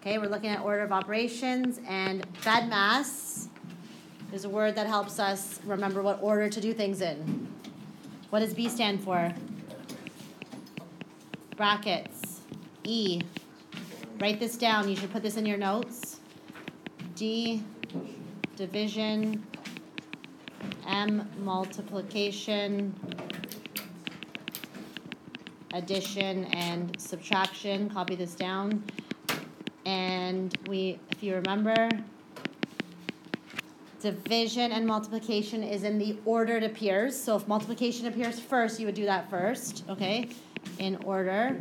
Okay, we're looking at order of operations and BEDMAS is a word that helps us remember what order to do things in. What does B stand for? Brackets. E. Write this down. You should put this in your notes. D. Division. M. Multiplication. Addition and subtraction. Copy this down. And we, if you remember, division and multiplication is in the order it appears. So if multiplication appears first, you would do that first, okay? In order.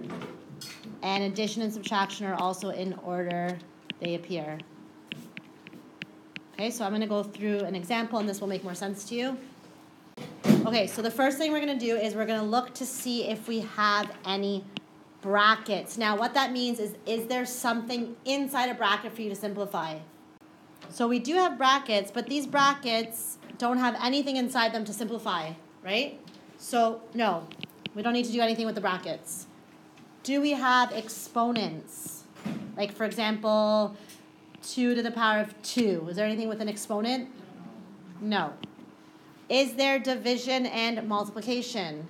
And addition and subtraction are also in order they appear. Okay, so I'm going to go through an example and this will make more sense to you. Okay, so the first thing we're going to do is we're going to look to see if we have any brackets. Now, what that means is, is there something inside a bracket for you to simplify? So we do have brackets, but these brackets don't have anything inside them to simplify, right? So no, we don't need to do anything with the brackets. Do we have exponents? Like for example, 2 to the power of 2. Is there anything with an exponent? No. Is there division and multiplication?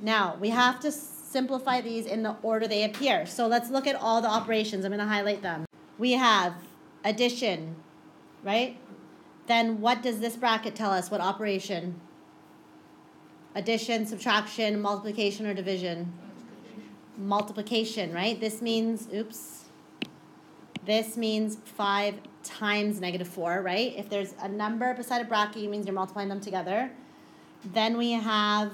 Now, we have to simplify these in the order they appear. So let's look at all the operations. I'm going to highlight them. We have addition, right? Then what does this bracket tell us? What operation? Addition, subtraction, multiplication, or division? Multiplication, right? This means, oops, this means 5 times negative 4, right? If there's a number beside a bracket, it means you're multiplying them together. Then we have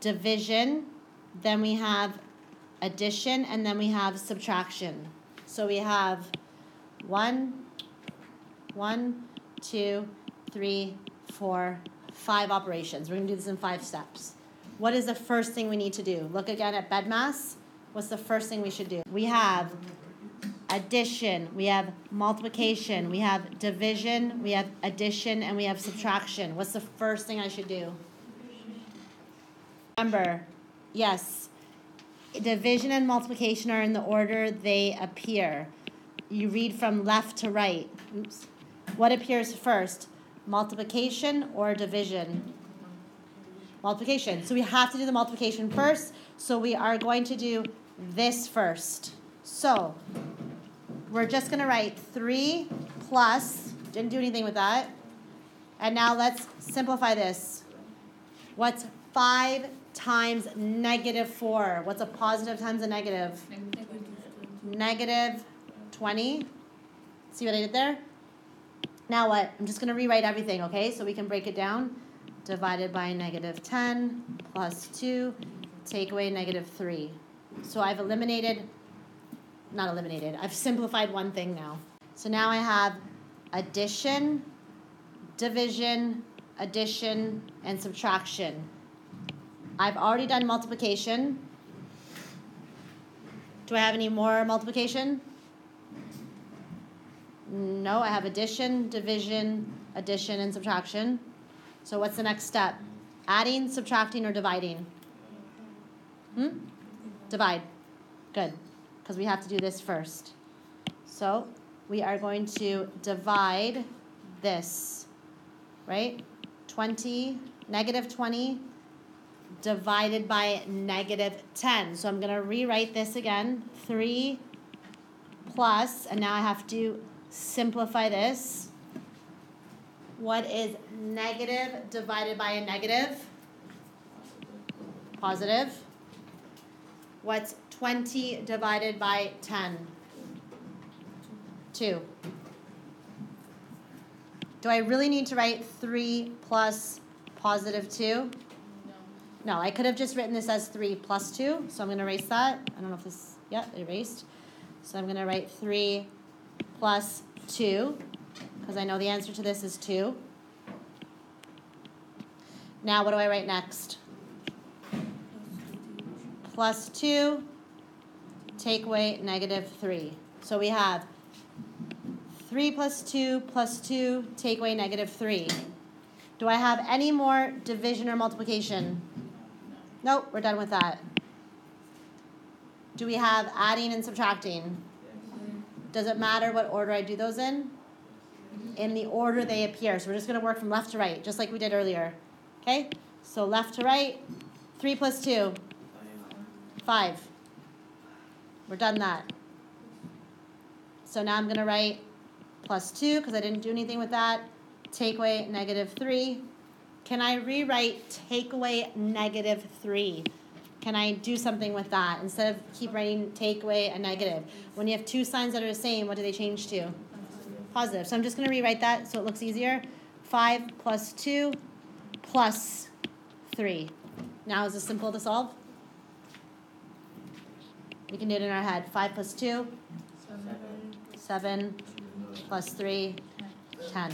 division, then we have addition, and then we have subtraction. So we have 1, one, two, three, four, five operations. We're going to do this in five steps. What is the first thing we need to do? Look again at BEDMAS. What's the first thing we should do? We have addition, we have multiplication, we have division, we have addition, and we have subtraction. What's the first thing I should do? Remember, yes, division and multiplication are in the order they appear. You read from left to right. Oops. What appears first, multiplication or division? Multiplication. So we have to do the multiplication first. So we are going to do this first. So we're just going to write 3 plus, didn't do anything with that. And now let's simplify this. What's 5 times negative 4? What's a positive times a negative? Negative 20. See what I did there? Now what? I'm just going to rewrite everything, okay? So we can break it down. Divided by negative 10 plus 2, take away negative 3. So I've eliminated, not eliminated, I've simplified one thing now. So now I have addition, division, addition, and subtraction. I've already done multiplication. Do I have any more multiplication? No, I have addition, division, addition, and subtraction. So what's the next step? Adding, subtracting, or dividing? Hmm? Divide. Good. Because we have to do this first. So we are going to divide this, right? 20, negative 20 divided by negative 10. So I'm going to rewrite this again. 3 plus, and now I have to simplify this. What is negative divided by a negative? Positive. What's 20 divided by 10? 2. Do I really need to write 3 plus positive 2? No. I could have just written this as 3 plus 2, so I'm going to erase that. I don't know if this, yeah, erased. So I'm going to write 3 plus 2, because I know the answer to this is 2. Now what do I write next? Plus 2, take away negative 3. So we have 3 plus 2 plus 2, take away negative 3. Do I have any more division or multiplication? Nope, we're done with that. Do we have adding and subtracting? Does it matter what order I do those in? In the order they appear. So we're just going to work from left to right, just like we did earlier. Okay? So left to right, 3 plus 2, 5. We're done that. So now I'm going to write plus 2 because I didn't do anything with that. Take away negative 3. Can I rewrite take away negative 3? Can I do something with that instead of keep writing take away a negative? When you have two signs that are the same, what do they change to? Positive. So I'm just going to rewrite that so it looks easier. 5 plus 2 plus 3. Now is this simple to solve? We can do it in our head. 5 plus 2, 7 plus 3, 10.